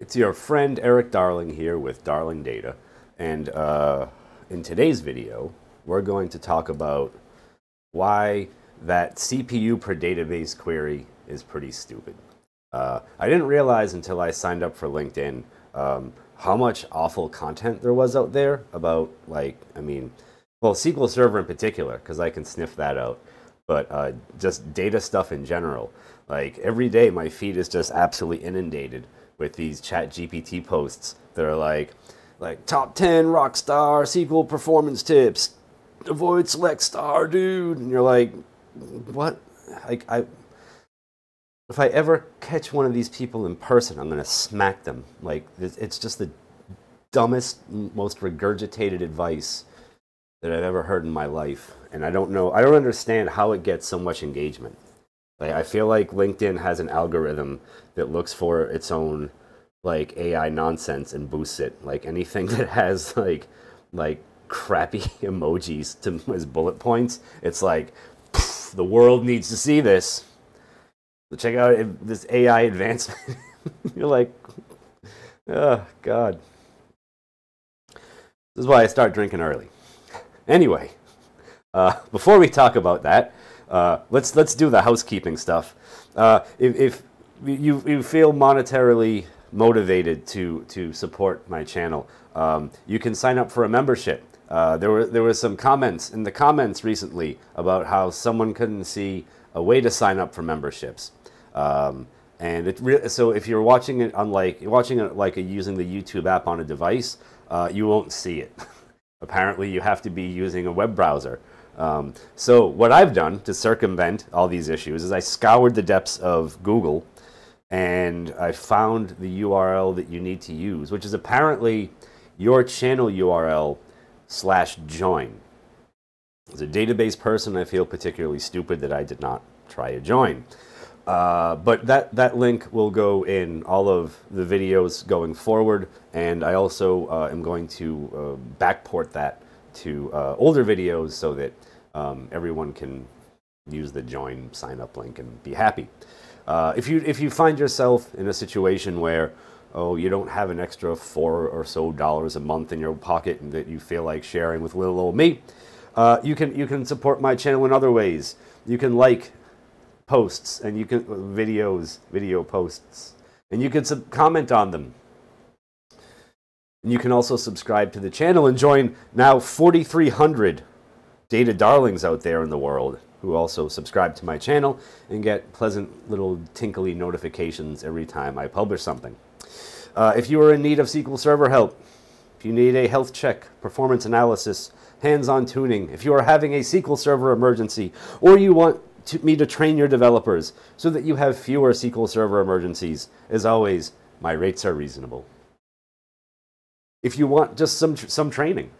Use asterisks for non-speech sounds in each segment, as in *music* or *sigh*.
It's your friend Erik Darling here with Darling Data. And uh, in today's video, we're going to talk about why that CPU per database query is pretty stupid. Uh, I didn't realize until I signed up for LinkedIn um, how much awful content there was out there about, like, I mean, well, SQL Server in particular, because I can sniff that out, but uh, just data stuff in general. Like, every day my feed is just absolutely inundated with these ChatGPT posts that are like, like top 10 rockstar SQL performance tips, avoid select star, dude. And you're like, what? Like, I, if I ever catch one of these people in person, I'm going to smack them. Like, it's just the dumbest, most regurgitated advice that I've ever heard in my life. And I don't know, I don't understand how it gets so much engagement. Like, I feel like LinkedIn has an algorithm that looks for its own like AI nonsense and boosts it. Like anything *laughs* that has like like crappy *laughs* emojis to as bullet points, it's like the world needs to see this. Check out this AI advancement. *laughs* You're like, oh god. This is why I start drinking early. Anyway, uh, before we talk about that, uh, let's let's do the housekeeping stuff. Uh, if, if you you feel monetarily motivated to to support my channel, um, you can sign up for a membership. Uh, there were there was some comments in the comments recently about how someone couldn't see a way to sign up for memberships. Um, and it so if you're watching it unlike watching it like a, using the YouTube app on a device, uh, you won't see it. *laughs* Apparently, you have to be using a web browser. Um, so what I've done to circumvent all these issues is I scoured the depths of Google and I found the URL that you need to use, which is apparently your channel URL slash join. As a database person, I feel particularly stupid that I did not try a join. Uh, but that, that link will go in all of the videos going forward, and I also uh, am going to uh, backport that to uh, older videos so that um, everyone can use the join sign up link and be happy. Uh, if you if you find yourself in a situation where oh you don't have an extra four or so dollars a month in your pocket and that you feel like sharing with little old me, uh, you can you can support my channel in other ways. You can like posts and you can videos video posts and you can sub- comment on them. And you can also subscribe to the channel and join now 4,300 data darlings out there in the world who also subscribe to my channel and get pleasant little tinkly notifications every time I publish something. Uh, if you are in need of SQL Server help, if you need a health check, performance analysis, hands-on tuning, if you are having a SQL Server emergency, or you want to, me to train your developers so that you have fewer SQL Server emergencies, as always, my rates are reasonable. If you want just some, some training,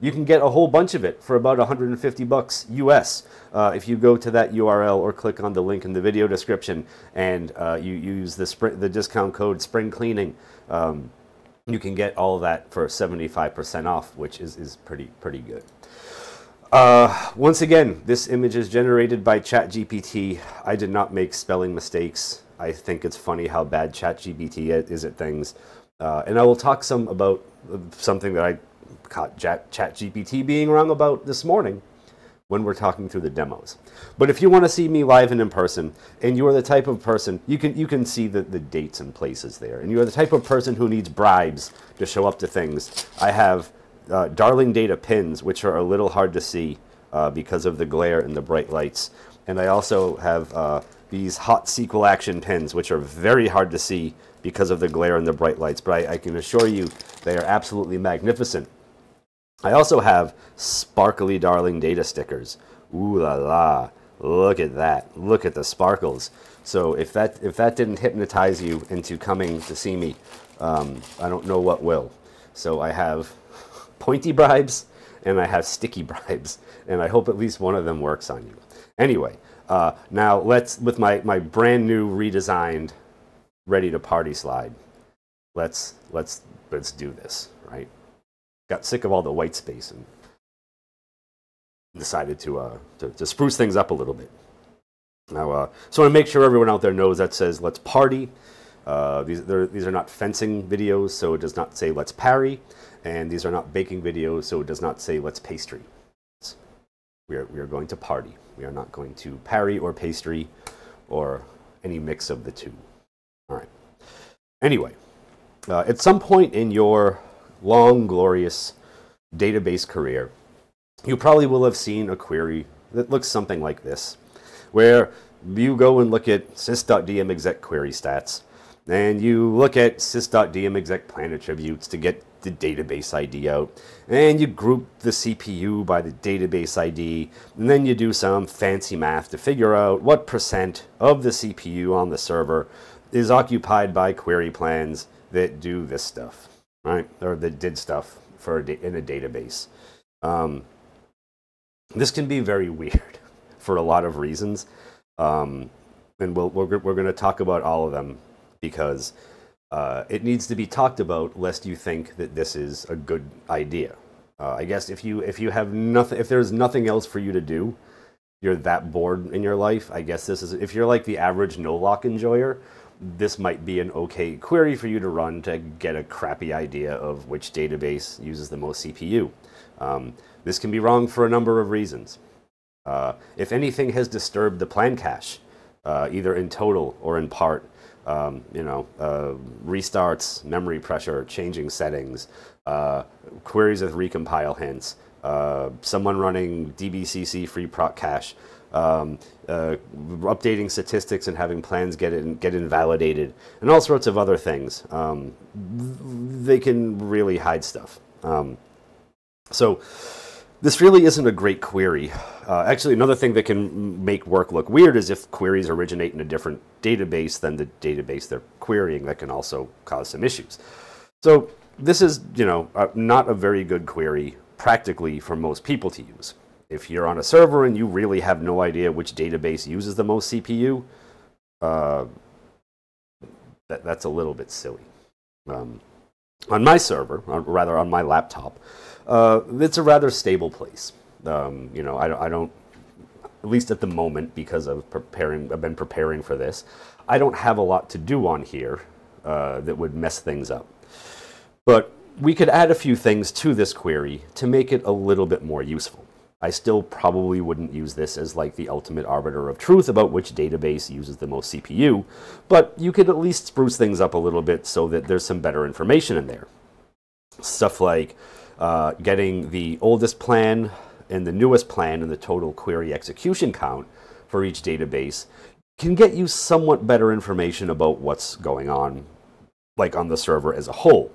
you can get a whole bunch of it for about 150 bucks US uh, if you go to that URL or click on the link in the video description and uh, you use the, spring, the discount code Spring Cleaning. Um, you can get all that for 75% off, which is, is pretty, pretty good. Uh, once again, this image is generated by ChatGPT. I did not make spelling mistakes. I think it's funny how bad ChatGPT is at things. Uh, and I will talk some about something that I caught ChatGPT being wrong about this morning when we're talking through the demos. But if you want to see me live and in person, and you are the type of person, you can, you can see the, the dates and places there, and you are the type of person who needs bribes to show up to things, I have uh, Darling Data pins, which are a little hard to see uh, because of the glare and the bright lights. And I also have uh, these hot SQL action pins, which are very hard to see because of the glare and the bright lights. But I, I can assure you they are absolutely magnificent. I also have sparkly darling data stickers. Ooh la la. Look at that. Look at the sparkles. So if that if that didn't hypnotize you into coming to see me, um, I don't know what will. So I have *laughs* pointy bribes and I have sticky *laughs* bribes, and I hope at least one of them works on you. Anyway, uh, now let's with my my brand new redesigned, ready to party slide. Let's let's let's do this right got sick of all the white space and decided to, uh, to, to, spruce things up a little bit. Now, uh, so I want to make sure everyone out there knows that says let's party. Uh, these, these are not fencing videos, so it does not say let's parry. And these are not baking videos, so it does not say let's pastry. We are, we are going to party. We are not going to parry or pastry or any mix of the two. Anyway, uh, at some point in your long, glorious database career, you probably will have seen a query that looks something like this, where you go and look at sys.dmexec query stats, and you look at sys.dmexec plan attributes to get the database ID out, and you group the CPU by the database ID, and then you do some fancy math to figure out what percent of the CPU on the server is occupied by query plans that do this stuff, right? Or that did stuff for a in a database. Um, this can be very *laughs* weird for a lot of reasons. Um, and we'll, we're, we're going to talk about all of them because uh, it needs to be talked about lest you think that this is a good idea. Uh, I guess if you if you have nothing if there's nothing else for you to do, you're that bored in your life. I guess this is if you're like the average no lock enjoyer, this might be an okay query for you to run to get a crappy idea of which database uses the most CPU. Um, this can be wrong for a number of reasons. Uh, if anything has disturbed the plan cache, uh, either in total or in part, um, you know, uh, restarts, memory pressure, changing settings, uh, queries with recompile hints, uh, someone running DBCC free proc cache, um, uh, updating statistics and having plans get in, get invalidated, and all sorts of other things. Um, they can really hide stuff. Um, so this really isn't a great query. Uh, actually, another thing that can make work look weird is if queries originate in a different database than the database they're querying. That can also cause some issues. So this is, you know, uh, not a very good query practically for most people to use. If you're on a server and you really have no idea which database uses the most CPU, uh, that, that's a little bit silly. Um, on my server, or rather on my laptop, uh, it's a rather stable place. Um, you know, I, I don't, at least at the moment, because of preparing, I've been preparing for this, I don't have a lot to do on here uh, that would mess things up. But we could add a few things to this query to make it a little bit more useful. I still probably wouldn't use this as like the ultimate arbiter of truth about which database uses the most CPU, but you could at least spruce things up a little bit so that there's some better information in there. Stuff like uh, getting the oldest plan and the newest plan and the total query execution count for each database can get you somewhat better information about what's going on, like on the server as a whole.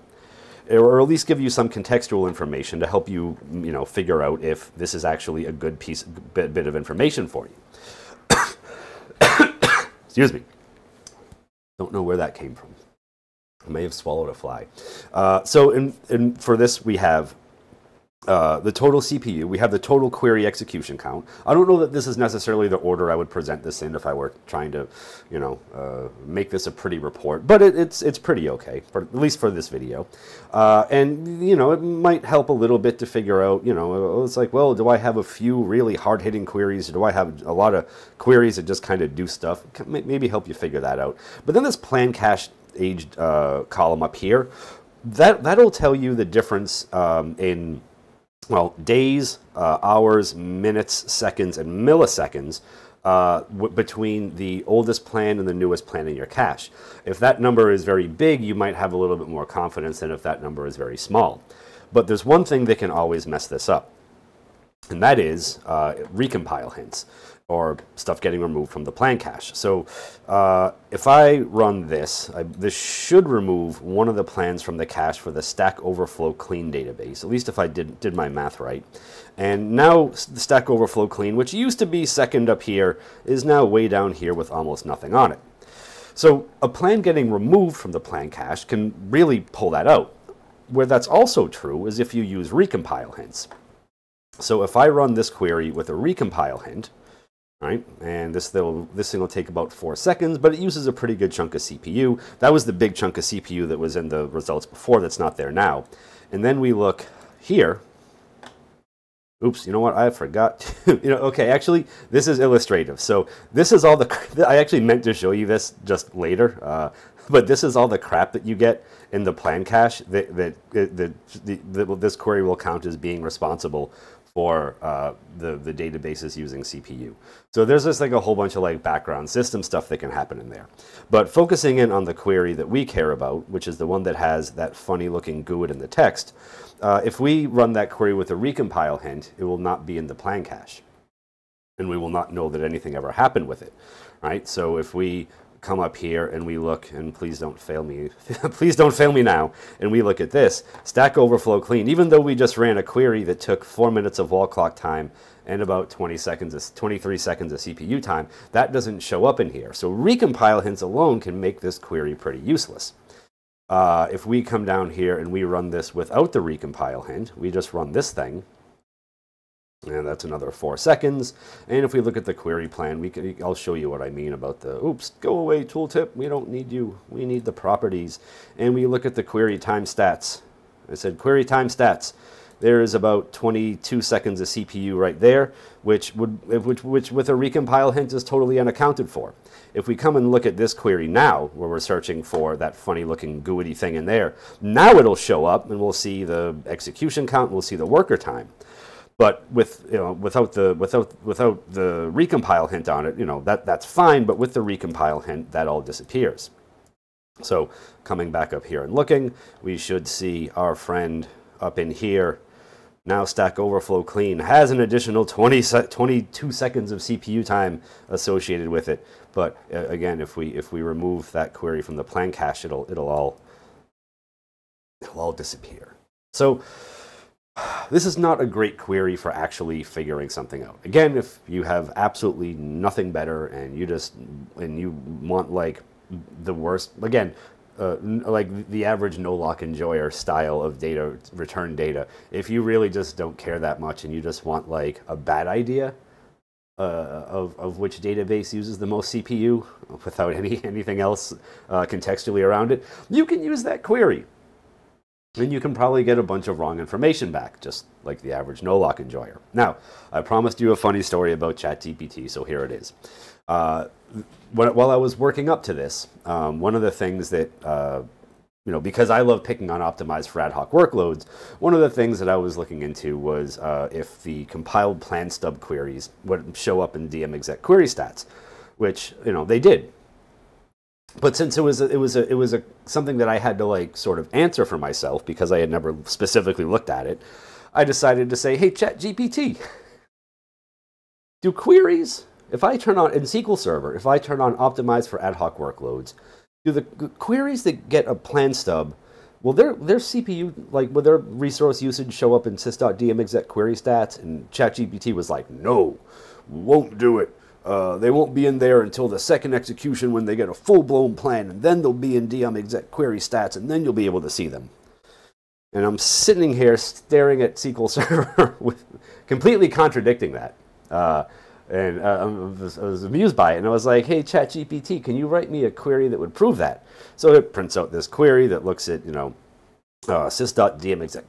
Or at least give you some contextual information to help you, you know, figure out if this is actually a good piece, bit, bit of information for you. *coughs* Excuse me. Don't know where that came from. I may have swallowed a fly. Uh, so in, in, for this, we have uh, the total CPU. We have the total query execution count. I don't know that this is necessarily the order I would present this in if I were trying to, you know, uh, make this a pretty report. But it, it's it's pretty okay, for, at least for this video. Uh, and you know, it might help a little bit to figure out. You know, it's like, well, do I have a few really hard-hitting queries, or do I have a lot of queries that just kind of do stuff? Maybe help you figure that out. But then this plan cache aged uh, column up here, that, that'll tell you the difference um, in, well, days, uh, hours, minutes, seconds, and milliseconds uh, between the oldest plan and the newest plan in your cache. If that number is very big, you might have a little bit more confidence than if that number is very small. But there's one thing that can always mess this up, and that is uh, recompile hints or stuff getting removed from the plan cache. So uh, if I run this, I, this should remove one of the plans from the cache for the Stack Overflow Clean database, at least if I did, did my math right. And now the Stack Overflow Clean, which used to be second up here, is now way down here with almost nothing on it. So a plan getting removed from the plan cache can really pull that out. Where that's also true is if you use recompile hints. So if I run this query with a recompile hint, right? And this, this thing will take about four seconds, but it uses a pretty good chunk of CPU. That was the big chunk of CPU that was in the results before that's not there now. And then we look here. Oops, you know what? I forgot. *laughs* To, you know, okay, actually, this is illustrative. So this is all the. *laughs* I actually meant to show you this just later. Uh, but this is all the crap that you get in the plan cache that, that, that, that, that this query will count as being responsible for uh, the, the databases using CPU. So there's just like a whole bunch of like background system stuff that can happen in there. But focusing in on the query that we care about, which is the one that has that funny looking GUID in the text, uh, if we run that query with a recompile hint, it will not be in the plan cache. And we will not know that anything ever happened with it, right? So if we come up here and we look, and please don't fail me, *laughs* please don't fail me now, and we look at this, Stack Overflow clean, even though we just ran a query that took four minutes of wall clock time and about 20 seconds, of, 23 seconds of CPU time, that doesn't show up in here. So recompile hints alone can make this query pretty useless. Uh, if we come down here and we run this without the recompile hint, we just run this thing, and that's another four seconds. And if we look at the query plan, we can, I'll show you what I mean about the, oops, go away tooltip. We don't need you. We need the properties. And we look at the query time stats. I said query time stats. There is about 22 seconds of CPU right there, which would, which, which with a recompile hint is totally unaccounted for. If we come and look at this query now, where we're searching for that funny looking GUID thing in there, now it'll show up and we'll see the execution count, we'll see the worker time. But with you know without the without without the recompile hint on it, you know that that's fine. But with the recompile hint, that all disappears. So coming back up here and looking, we should see our friend up in here. Now Stack Overflow Clean has an additional 20 se 22 seconds of CPU time associated with it. But uh, again, if we if we remove that query from the plan cache, it'll it'll all it'll all disappear. So this is not a great query for actually figuring something out. Again, if you have absolutely nothing better and you just and you want like the worst, again, uh, like the average no lock enjoyer style of data return data. If you really just don't care that much and you just want like a bad idea uh, of of which database uses the most CPU without *laughs* any anything else uh, contextually around it, you can use that query and you can probably get a bunch of wrong information back, just like the average no-lock enjoyer. Now, I promised you a funny story about ChatGPT, so here it is. Uh, while I was working up to this, um, one of the things that, uh, you know, because I love picking on optimized for ad hoc workloads, one of the things that I was looking into was uh, if the compiled plan stub queries would show up in DM exec query stats, which, you know, they did but since it was a, it was a, it was a something that I had to like sort of answer for myself because I had never specifically looked at it, I decided to say, "Hey, ChatGPT, do queries if I turn on in SQL Server, if I turn on optimize for ad hoc workloads, do the queries that get a plan stub, will their their CPU like will their resource usage show up in sys.dm exec query stats?" And was like, "No, won't do it." Uh, they won't be in there until the second execution when they get a full-blown plan, and then they'll be in DM exec query stats, and then you'll be able to see them. And I'm sitting here staring at SQL Server *laughs* with completely contradicting that. Uh, and uh, I, was, I, was, amused by it. And I was like, hey, ChatGPT, can you write me a query that would prove that? So it prints out this query that looks at, you know, uh,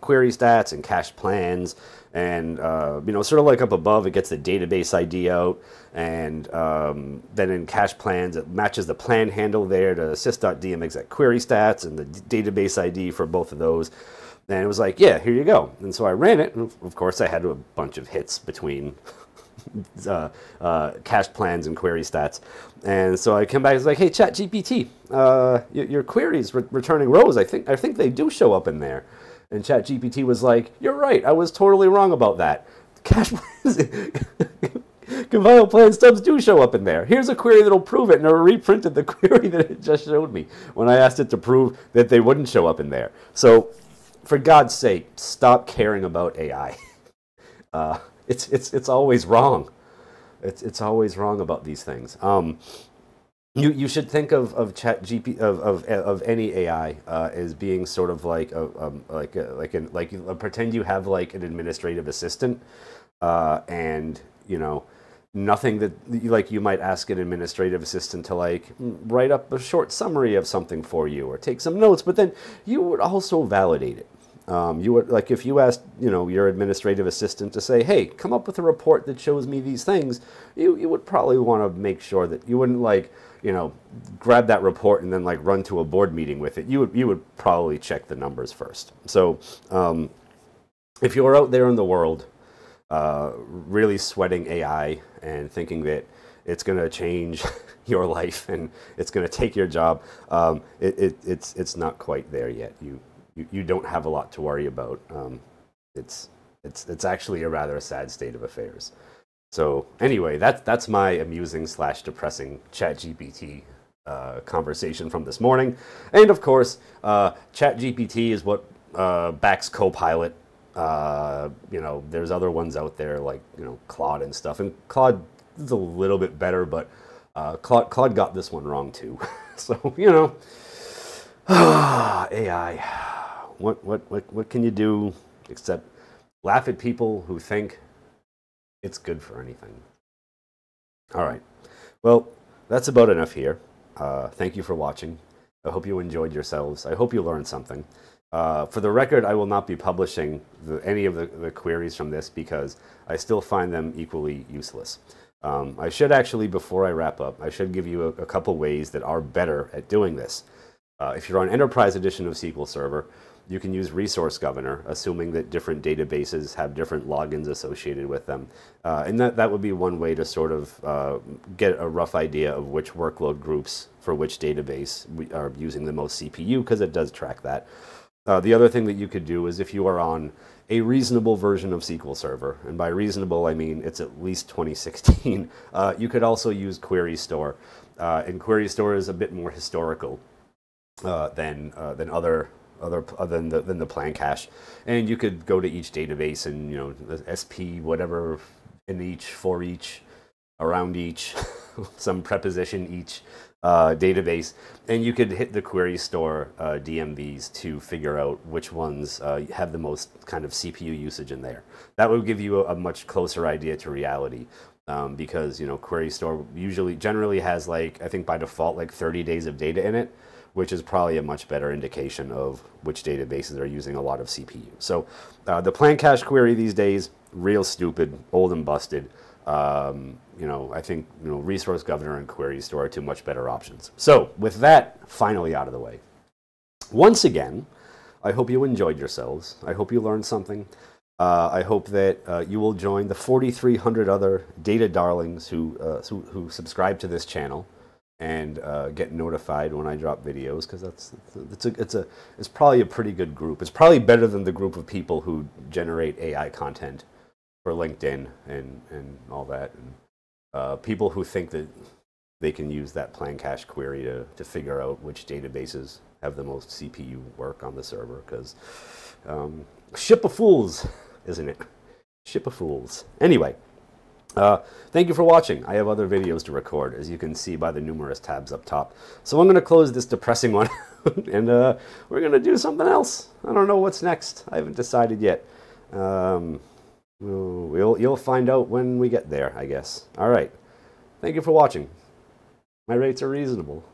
query stats and cache plans. And uh, you know sort of like up above it gets the database id out. And um, then in cache plans it matches the plan handle there to sys.dm query stats and the database id for both of those and it was like yeah here you go and so i ran it and of course i had a bunch of hits between *laughs* uh, uh, cache plans and query stats. And so I came back. I was like, "Hey, ChatGPT, uh, your, your, queries re returning rows. I think I think they do show up in there." And ChatGPT was like, "You're right. I was totally wrong about that. Cache plans." *laughs* compile plan stubs do show up in there. Here's a query that'll prove it, and it reprinted the *laughs* query that it just showed me when I asked it to prove that they wouldn't show up in there. So, for God's sake, stop caring about AI. *laughs* Uh, it's it's it's always wrong. It's it's always wrong about these things. Um, you you should think of of Chat GP of of of any AI uh, as being sort of like a um, like a, like an like uh, pretend you have like an administrative assistant, uh, and you know nothing that like you might ask an administrative assistant to like write up a short summary of something for you or take some notes but then you would also validate it Um, you would like if you asked, you know, your administrative assistant to say, "Hey, come up with a report that shows me these things," you you would probably want to make sure that you wouldn't like, you know, grab that report and then like run to a board meeting with it. You would you would probably check the numbers first. So, um, if you're out there in the world, uh, really sweating AI and thinking that it's going to change *laughs* your life and it's going to take your job, um, it, it, it's it's not quite there yet. You you, you don't have a lot to worry about. Um, it's, it's, it's actually a rather sad state of affairs. So anyway, that's, that's my amusing slash depressing ChatGPT uh, conversation from this morning. And of course, uh, ChatGPT is what uh, backs Copilot. Uh, you know, there's other ones out there like, you know, Claude and stuff. And Claude is a little bit better, but uh, Claude, Claude got this one wrong too. *laughs* so, you know, *sighs* AI what, what, what, what can you do except laugh at people who think it's good for anything? All right. Well, that's about enough here. Uh, thank you for watching. I hope you enjoyed yourselves. I hope you learned something. Uh, for the record, I will not be publishing the, any of the, the, queries from this because I still find them equally useless. Um, I should actually, before I wrap up, I should give you a, a couple ways that are better at doing this. Uh, if you're on Enterprise Edition of SQL Server, you can use Resource Governor, assuming that different databases have different logins associated with them. Uh, and that, that would be one way to sort of uh, get a rough idea of which workload groups for which database we are using the most CPU, because it does track that. Uh, the other thing that you could do is if you are on a reasonable version of SQL Server, and by reasonable I mean it's at least 2016, *laughs* uh, you could also use Query Store. Uh, and Query Store is a bit more historical uh, than, than other other, other than the, than the plan cache. And you could go to each database and, you know, SP, whatever, in each, for each, around each, *laughs* some preposition each uh, database. And you could hit the query store uh, DMVs to figure out which ones uh, have the most kind of CPU usage in there. That would give you a, a much closer idea to reality. Um, because you know query store usually generally has like I think by default like 30 days of data in it which is probably a much better indication of which databases are using a lot of CPU. So uh, the plan cache query these days, real stupid, old and busted. Um, you know, I think you know resource governor and query store are two much better options. So with that finally out of the way, once again, I hope you enjoyed yourselves. I hope you learned something. Uh, I hope that uh, you will join the 4,300 other data darlings who, uh, who, who subscribe to this channel and uh, get notified when I drop videos because that's it's a it's a it's probably a pretty good group. It's probably better than the group of people who generate AI content for LinkedIn and and all that, and uh, people who think that they can use that plan cache query to to figure out which databases have the most CPU work on the server because um, ship of fools, isn't it? Ship of fools. Anyway. Uh, thank you for watching. I have other videos to record, as you can see by the numerous tabs up top. So I'm going to close this depressing one, *laughs* and uh, we're going to do something else. I don't know what's next. I haven't decided yet. Um, we'll, you'll find out when we get there, I guess. All right. Thank you for watching. My rates are reasonable.